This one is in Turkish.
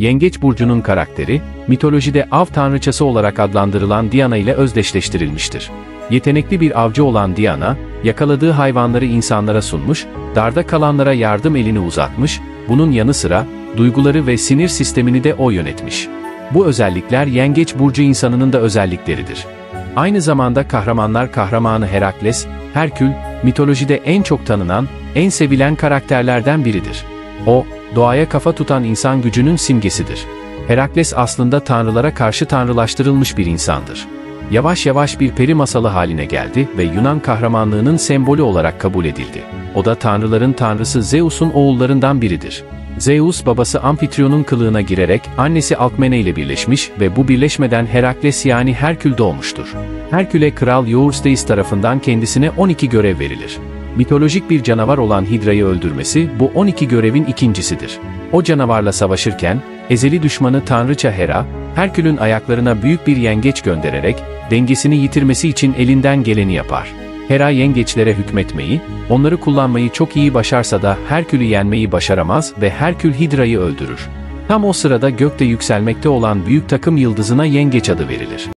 Yengeç burcunun karakteri, mitolojide av tanrıçası olarak adlandırılan Diana ile özdeşleştirilmiştir. Yetenekli bir avcı olan Diana, yakaladığı hayvanları insanlara sunmuş, darda kalanlara yardım elini uzatmış, bunun yanı sıra, duyguları ve sinir sistemini de o yönetmiş. Bu özellikler yengeç burcu insanının da özellikleridir. Aynı zamanda kahramanlar kahramanı Herakles, Herkül, mitolojide en çok tanınan, en sevilen karakterlerden biridir. O, doğaya kafa tutan insan gücünün simgesidir. Herakles aslında tanrılara karşı tanrılaştırılmış bir insandır. Yavaş yavaş bir peri masalı haline geldi ve Yunan kahramanlığının sembolü olarak kabul edildi. O da tanrıların tanrısı Zeus'un oğullarından biridir. Zeus babası Amfitrion'un kılığına girerek annesi Alkmene ile birleşmiş ve bu birleşmeden Herakles yani Herkül doğmuştur. Herkül'e Kral Eurystheus tarafından kendisine 12 görev verilir. Mitolojik bir canavar olan Hidra'yı öldürmesi bu 12 görevin ikincisidir. O canavarla savaşırken, ezeli düşmanı Tanrıça Hera, Herkül'ün ayaklarına büyük bir yengeç göndererek, dengesini yitirmesi için elinden geleni yapar. Hera yengeçlere hükmetmeyi, onları kullanmayı çok iyi başarsa da Herkül'ü yenmeyi başaramaz ve Herkül Hidra'yı öldürür. Tam o sırada gökte yükselmekte olan büyük takım yıldızına yengeç adı verilir.